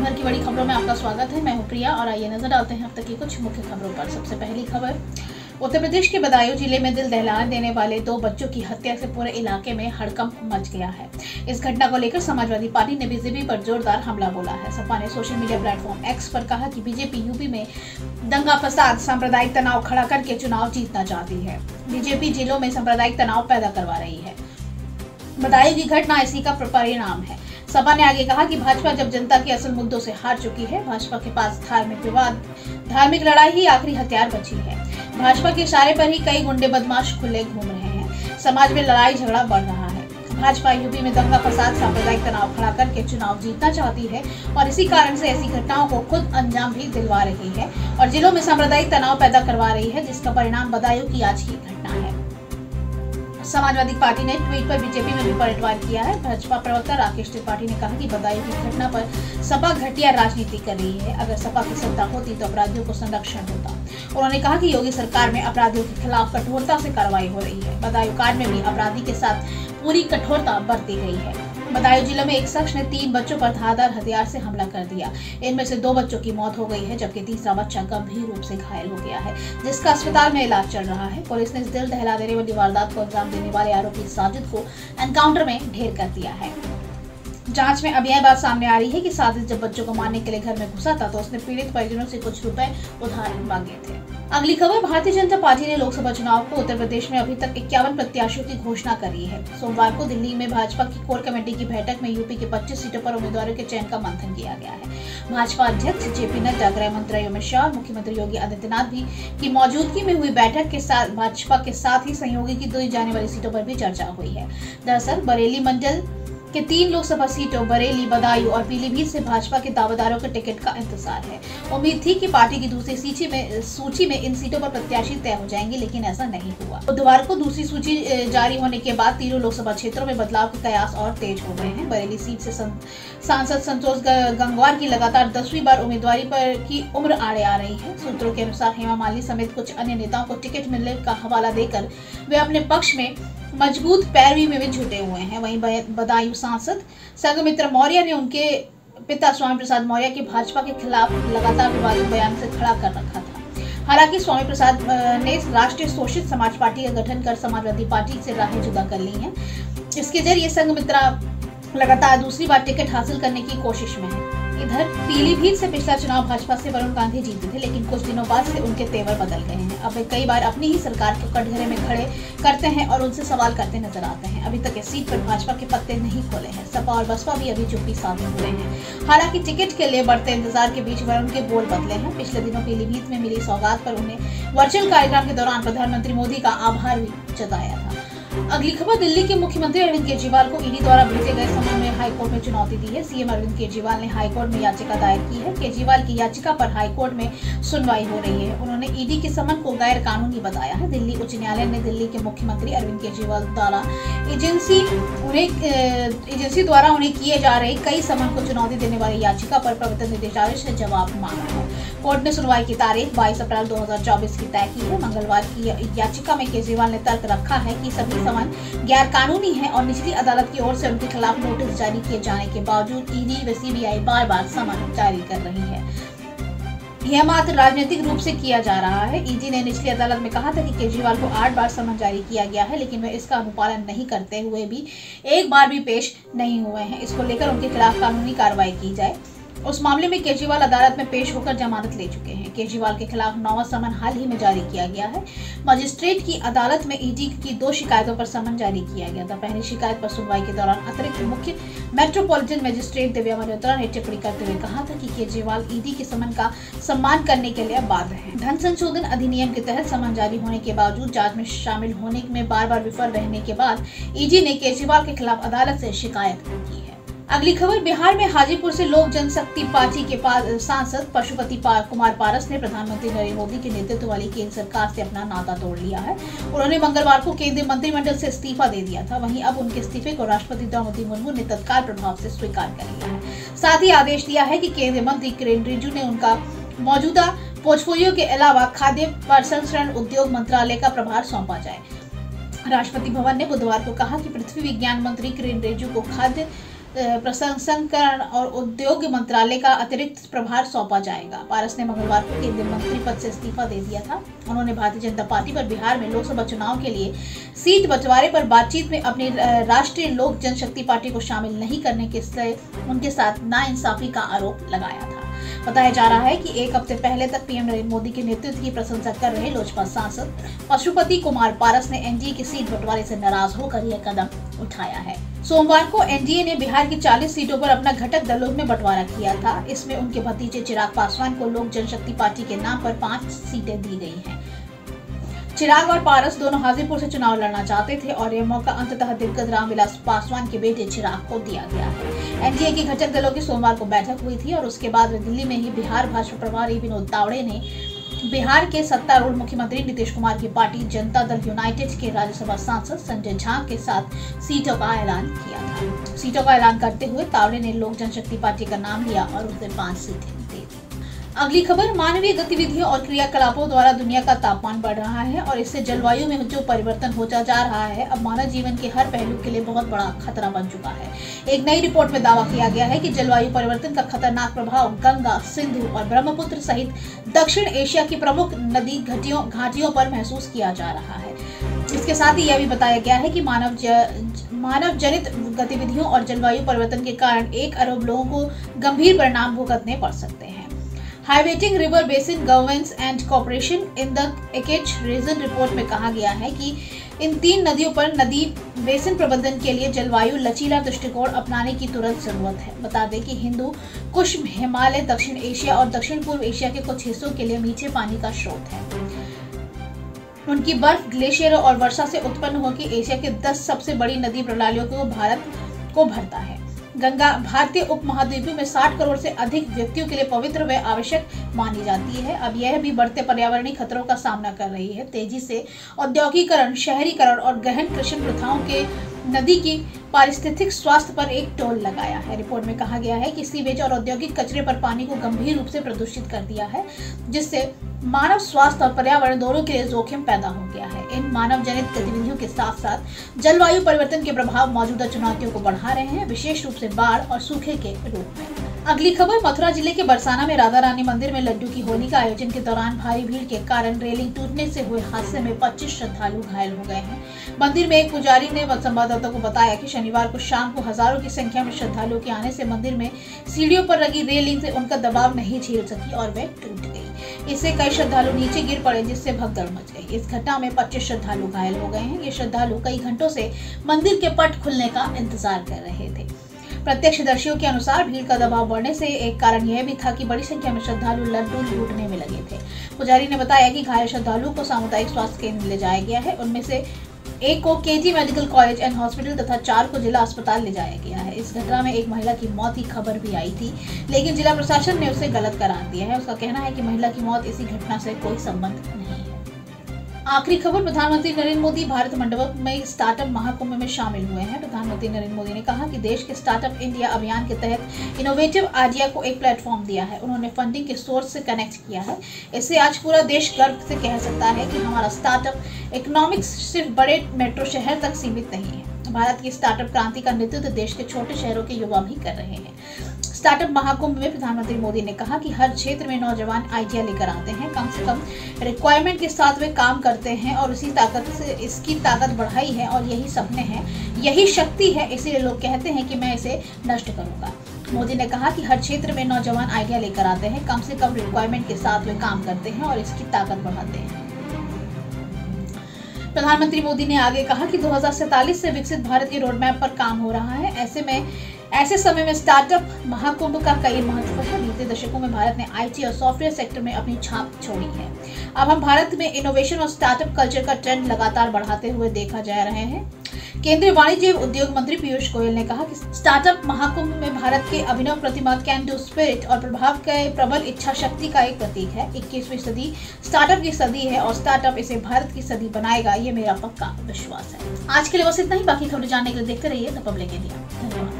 दिन भर की बड़ी खबरों में आपका स्वागत है। मैं हूँ प्रिया और आइए नज़र डालते हैं अब तक की कुछ मुख्य खबरों पर। सबसे पहली खबर, उत्तर प्रदेश के बदायूं ज़िले में दिल दहला देने वाले दो बच्चों की हत्या से पूरे इलाके में हड़कंप मच गया है। इस घटना को लेकर समाजवादी पार्टी ने बीजेपी पर जोरदार हमला बोला है। सपा ने सोशल मीडिया प्लेटफॉर्म एक्स पर कहा कि बीजेपी यूपी में दंगा फसाद, सांप्रदायिक तनाव खड़ा करके चुनाव जीतना चाहती है। बीजेपी जिलों में सांप्रदायिक तनाव पैदा करवा रही है। बदायूं की घटना इसी का परिणाम है। सपा ने आगे कहा कि भाजपा जब जनता के असल मुद्दों से हार चुकी है, भाजपा के पास धार्मिक विवाद, धार्मिक लड़ाई ही आखिरी हथियार बची है। भाजपा के इशारे पर ही कई गुंडे बदमाश खुले घूम रहे हैं। समाज में लड़ाई झगड़ा बढ़ रहा है। भाजपा यूपी में दंगा फसाद, सांप्रदायिक तनाव खड़ा करके चुनाव जीतना चाहती है और इसी कारण से ऐसी घटनाओं को खुद अंजाम भी दिलवा रही है और जिलों में सांप्रदायिक तनाव पैदा करवा रही है, जिसका परिणाम बदायूं की आज की घटना है। समाजवादी पार्टी ने ट्वीट पर बीजेपी में भी पलटवार किया है। भाजपा प्रवक्ता राकेश त्रिपाठी ने कहा कि बदायूं की घटना पर सपा घटिया राजनीति कर रही है। अगर सपा की सत्ता होती तो अपराधियों को संरक्षण होता। उन्होंने कहा कि योगी सरकार में अपराधियों के खिलाफ कठोरता से कार्रवाई हो रही है। बदायूं कांड में भी अपराधी के साथ पूरी कठोरता बरती गई है। बदायूं ज़िले में एक शख्स ने तीन बच्चों पर धारदार हथियार से हमला कर दिया। इनमें से दो बच्चों की मौत हो गई है, जबकि तीसरा बच्चा गंभीर रूप से घायल हो गया है, जिसका अस्पताल में इलाज चल रहा है। पुलिस ने दिल दहला देने वाली वारदात को अंजाम देने वाले आरोपी साजिद को एनकाउंटर में ढेर कर दिया है। जाँच में अब यह बात सामने आ रही है कि साजिद जब बच्चों को मारने के लिए घर में घुसा था तो उसने पीड़ित परिजनों से कुछ रुपए उधार मांगे थे। अगली खबर, भारतीय जनता पार्टी ने लोकसभा चुनाव को उत्तर प्रदेश में अभी तक इक्यावन प्रत्याशियों की घोषणा करी है। सोमवार को दिल्ली में भाजपा की कोर कमेटी की बैठक में यूपी के 25 सीटों पर उम्मीदवारों के चयन का मंथन किया गया है। भाजपा अध्यक्ष जेपी नड्डा, गृह मंत्री अमित शाह और मुख्यमंत्री योगी आदित्यनाथ भी की मौजूदगी में हुई बैठक के साथ, भाजपा के साथ ही सहयोगी की दी जाने वाली सीटों पर भी चर्चा हुई है। दरअसल, बरेली मंडल के तीन लोकसभा सीटों, बरेली, बदायूं और पीलीभीत से भाजपा के दावेदारों के टिकट का इंतज़ार है। उम्मीद थी कि पार्टी की दूसरी सूची में सूची में इन सीटों पर प्रत्याशी तय हो जाएँगे, लेकिन ऐसा नहीं हुआ। बुधवार को दूसरी सूची जारी होने के बाद तीनों लोकसभा क्षेत्रों में बदलाव के कयास और तेज हो गए हैं। बरेली सीट से सांसद संतोष गंगवार की लगातार दसवीं बार उम्मीदवारी पर की उम्र आड़े आ रही है। सूत्रों के अनुसार हेमा मालिनी समेत कुछ अन्य नेताओं को टिकट मिलने का हवाला देकर वे अपने पक्ष में मज़बूत पैरवी में भी जुटे हुए हैं। वहीं बदायूं सांसद संघमित्र मौर्य ने उनके पिता स्वामी प्रसाद मौर्य के भाजपा के खिलाफ लगातार विवादित बयान से खड़ा कर रखा था। हालाँकि स्वामी प्रसाद ने राष्ट्रीय शोषित समाज पार्टी का गठन कर समाजवादी पार्टी से राहें जुदा कर ली हैं। इसके ज़रिए संघमित्रा लगातार दूसरी बार टिकट हासिल करने की कोशिश में है। इधर पीलीभीत से पिछला चुनाव भाजपा से वरुण गांधी जीते थे, लेकिन कुछ दिनों बाद से उनके तेवर बदल गए हैं। अब वे कई बार अपनी ही सरकार के कटघरे में खड़े करते हैं और उनसे सवाल करते नज़र आते हैं। अभी तक इस सीट पर भाजपा के पत्ते नहीं खोले हैं। सपा और बसपा भी अभी चुप्पी साधे हुए हैं। हालाँकि टिकट के लिए बढ़ते इंतज़ार के बीच वरुण के बोल बदले हैं। पिछले दिनों पीलीभीत में मिली सौगात पर उन्हें वर्चुअल कार्यक्रम के दौरान प्रधानमंत्री मोदी का आभार भी जताया अगली खबर, दिल्ली के मुख्यमंत्री अरविंद केजरीवाल को ईडी द्वारा भेजे गए समय में हाईकोर्ट में चुनौती दी है। सीएम अरविंद केजरीवाल ने हाईकोर्ट में याचिका दायर की है। केजरीवाल की याचिका पर हाईकोर्ट में सुनवाई हो रही है। उन्होंने ईडी के समन को गैर कानूनी बताया है। दिल्ली उच्च न्यायालय ने दिल्ली के मुख्यमंत्री अरविंद केजरीवाल द्वारा एजेंसी उन्हें एजेंसी द्वारा उन्हें किए जा रहे कई समन को चुनौती देने वाली याचिका पर प्रवर्तन निदेशालय से जवाब मांगा है। कोर्ट ने सुनवाई की तारीख 22 अप्रैल 2024 की तय की है। मंगलवार की याचिका में केजरीवाल ने तर्क रखा है कि सभी समन गैर कानूनी है और निचली अदालत की ओर से उनके खिलाफ नोटिस जारी किए जाने के बावजूद ईडी व सीबीआई बार बार समन जारी कर रही है। यह मात्र राजनीतिक रूप से किया जा रहा है। ईडी ने निचली अदालत में कहा था कि केजरीवाल को आठ बार समन जारी किया गया है, लेकिन वे इसका अनुपालन नहीं करते हुए भी एक बार भी पेश नहीं हुए हैं। इसको लेकर उनके खिलाफ कानूनी कार्रवाई की जाए। उस मामले में केजरीवाल अदालत में पेश होकर जमानत ले चुके हैं। केजरीवाल के खिलाफ नौवा समन हाल ही में जारी किया गया है। मजिस्ट्रेट की अदालत में ईडी की दो शिकायतों पर समन जारी किया गया था। पहली शिकायत पर सुनवाई के दौरान अतिरिक्त मुख्य मेट्रोपॉलिटन मजिस्ट्रेट दिव्या मल्होत्रा ने टिप्पणी करते हुए कहा था कि केजरीवाल ईडी के समन का सम्मान करने के लिए बाध्य है। धन संशोधन अधिनियम के तहत समन जारी होने के बावजूद जाँच में शामिल होने में बार बार विफल रहने के बाद ईडी ने केजरीवाल के खिलाफ अदालत से शिकायत की है। अगली खबर बिहार में हाजीपुर से लोक जनशक्ति पार्टी के सांसद पशुपति पार, कुमार पारस ने प्रधानमंत्री नरेंद्र मोदी के नेतृत्व वाली केंद्र सरकार से अपना नाता तोड़ लिया है। उन्होंने मंगलवार को केंद्रीय मंत्रिमंडल से इस्तीफा दे दिया था। वहीं अब उनके इस्तीफे को राष्ट्रपति द्रौपदी मुर्मू ने तत्काल प्रभाव से स्वीकार कर लिया है। साथ ही आदेश दिया है की केंद्रीय मंत्री किरेन रिजिजू ने उनका मौजूदा पोर्टफोलियो के अलावा खाद्य प्रसंस्करण उद्योग मंत्रालय का प्रभार सौंपा जाए। राष्ट्रपति भवन ने बुधवार को कहा कि पृथ्वी विज्ञान मंत्री किरेन रिजिजू को खाद्य प्रसंस्करण और उद्योग मंत्रालय का अतिरिक्त प्रभार सौंपा जाएगा। पारस ने मंगलवार को केंद्रीय मंत्री पद से इस्तीफा दे दिया था। उन्होंने भारतीय जनता पार्टी पर बिहार में लोकसभा चुनाव के लिए सीट बंटवारे पर बातचीत में अपनी राष्ट्रीय लोक जनशक्ति पार्टी को शामिल नहीं करने के उनके साथ नाइंसाफी का आरोप लगाया था। बताया जा रहा है कि एक हफ़्ते पहले तक पीएम नरेंद्र मोदी के नेतृत्व की प्रशंसा कर रहे लोजपा सांसद पशुपति कुमार पारस ने एनडीए की सीट बंटवारे से नाराज़ होकर यह कदम उठाया है। सोमवार को एनडीए ने बिहार की 40 सीटों पर अपना घटक दलों में बंटवारा किया था। इसमें उनके भतीजे चिराग पासवान को लोक जनशक्ति पार्टी के नाम पर पाँच सीटें दी गई हैं। चिराग और पारस दोनों हाजीपुर से चुनाव लड़ना चाहते थे और यह मौका अंततः दिग्गज रामविलास पासवान के बेटे चिराग को दिया गया। एनडीए की घटक दलों की सोमवार को बैठक हुई थी और उसके बाद दिल्ली में ही बिहार भाजपा प्रभारी विनोद तावड़े ने बिहार के सत्तारूढ़ मुख्यमंत्री नीतीश कुमार की पार्टी जनता दल यूनाइटेड के राज्यसभा सांसद संजय झा के साथ सीटों का ऐलान किया था। सीटों का ऐलान करते हुए तावड़े ने लोक जनशक्ति पार्टी का नाम लिया और उसे पाँच सीटें अगली खबर मानवीय गतिविधियों और क्रियाकलापों द्वारा दुनिया का तापमान बढ़ रहा है और इससे जलवायु में जो परिवर्तन होता जा रहा है। अब मानव जीवन के हर पहलू के लिए बहुत बड़ा खतरा बन चुका है। एक नई रिपोर्ट में दावा किया गया है कि जलवायु परिवर्तन का खतरनाक प्रभाव गंगा सिंधु और ब्रह्मपुत्र सहित दक्षिण एशिया की प्रमुख नदी घटियों घाटियों पर महसूस किया जा रहा है। इसके साथ ही यह भी बताया गया है कि मानव ज, मानव जनित गतिविधियों और जलवायु परिवर्तन के कारण एक अरब लोगों को गंभीर परिणाम भुगतने पड़ सकते हैं। हाईवेटिंग river basin governance and cooperation in the एकेच रीजन रिपोर्ट में कहा गया है कि इन तीन नदियों पर नदी बेसिन प्रबंधन के लिए जलवायु लचीला दृष्टिकोण अपनाने की तुरंत ज़रूरत है। बता दें कि हिंदू, कुश, हिमालय, दक्षिण एशिया और दक्षिण पूर्व एशिया के कुछ हिस्सों के लिए मीठे पानी का स्रोत है। उनकी बर्फ़ ग्लेशियरों और वर्षा से उत्पन्न होकर एशिया के 10 सबसे बड़ी नदी प्रणालियों को भारत को भरता है। गंगा भारतीय उपमहाद्वीप में 60 करोड़ से अधिक व्यक्तियों के लिए पवित्र व आवश्यक मानी जाती है। अब यह भी बढ़ते पर्यावरणीय खतरों का सामना कर रही है। तेज़ी से औद्योगिकरण, शहरीकरण और गहन कृषि प्रथाओं के नदी की पारिस्थितिक स्वास्थ्य पर एक टोल लगाया है। रिपोर्ट में कहा गया है कि सीवेज और औद्योगिक कचरे पर पानी को गंभीर रूप से प्रदूषित कर दिया है, जिससे मानव स्वास्थ्य और पर्यावरण दोनों के लिए जोखिम पैदा हो गया है। इन मानव जनित गतिविधियों के साथ साथ जलवायु परिवर्तन के प्रभाव मौजूदा चुनौतियों को बढ़ा रहे हैं। विशेष रूप से बाढ़ और सूखे के रूप में। अगली खबर, मथुरा ज़िले के बरसाना में राधा रानी मंदिर में लड्डू की होली का आयोजन के दौरान भारी भीड़ के कारण रेलिंग टूटने से हुए हादसे में 25 श्रद्धालु घायल हो गए हैं। मंदिर में एक पुजारी ने संवाददाता को बताया कि शनिवार को शाम को हज़ारों की संख्या में श्रद्धालुओं के आने से मंदिर में सीढ़ियों पर लगी रेलिंग से उनका दबाव नहीं झेल सकी और वे टूट गई। इससे कई श्रद्धालु नीचे गिर पड़े, जिससे भगदड़ मच गई। इस घटना में पच्चीस श्रद्धालु घायल हो गए हैं। ये श्रद्धालु कई घंटों से मंदिर के पट खुलने का इंतज़ार कर रहे थे। प्रत्यक्षदर्शियों के अनुसार भीड़ का दबाव बढ़ने से एक कारण यह भी था कि बड़ी संख्या में श्रद्धालु लड्डू लूटने में लगे थे। पुजारी ने बताया कि घायल श्रद्धालुओं को सामुदायिक स्वास्थ्य केंद्र ले जाया गया है। उनमें से एक को KG medical college and hospital तथा चार को जिला अस्पताल ले जाया गया है। इस घटना में एक महिला की मौत की खबर भी आई थी, लेकिन जिला प्रशासन ने उसे गलत करार दिया है। उसका कहना है कि महिला की मौत इसी घटना से कोई संबंध नहीं आखिरी खबर, प्रधानमंत्री नरेंद्र मोदी भारत मंडप में स्टार्टअप महाकुंभ में शामिल हुए हैं। प्रधानमंत्री नरेंद्र मोदी ने कहा कि देश के स्टार्टअप इंडिया अभियान के तहत इनोवेटिव आइडिया को एक प्लेटफॉर्म दिया है। उन्होंने फंडिंग के सोर्स से कनेक्ट किया है। इससे आज पूरा देश गर्व से कह सकता है कि हमारा स्टार्टअप इकोनॉमिक्स सिर्फ़ बड़े मेट्रो शहर तक सीमित नहीं है। भारत की स्टार्टअप क्रांति का नेतृत्व देश के छोटे शहरों के युवा भी कर रहे हैं। स्टार्टअप महाकुंभ में प्रधानमंत्री मोदी ने कहा कि हर क्षेत्र में नौजवान आइडिया लेकर आते हैं। कम से कम रिक्वायरमेंट के साथ वे काम करते हैं और इसी ताकत से, इसकी ताकत बढ़ाई है और यही सपने हैं। यही शक्ति है, इसीलिए लोग कहते हैं कि मैं इसे नष्ट करूँगा। मोदी ने कहा कि हर क्षेत्र में नौजवान आइडिया लेकर आते हैं। कम से कम रिक्वायरमेंट के साथ वे काम करते हैं और इसकी ताकत बढ़ाते हैं। प्रधानमंत्री मोदी ने आगे कहा कि दो से विकसित भारत के रोडमैप पर काम हो रहा है। ऐसे में ऐसे समय में स्टार्टअप महाकुंभ का कई महत्व है बीते दशकों में भारत ने आईटी और सॉफ्टवेयर सेक्टर में अपनी छाप छोड़ी है। अब हम भारत में इनोवेशन और स्टार्टअप कल्चर का ट्रेंड लगातार बढ़ाते हुए देखा जा रहे हैं। केंद्रीय वाणिज्य एवं उद्योग मंत्री पीयूष गोयल ने कहा कि स्टार्टअप महाकुंभ में भारत के अभिनव प्रतिमा कैन डू स्पिरिट और प्रभाव के प्रबल इच्छा शक्ति का एक प्रतीक है। इक्कीसवीं सदी स्टार्टअप की सदी है और स्टार्टअप इसे भारत की सदी बनाएगा, ये मेरा पक्का विश्वास है। आज के लिए बस इतना ही। बाकी खबर जानने के लिए देखते रहिए द पब्लिक इंडिया धन्यवाद।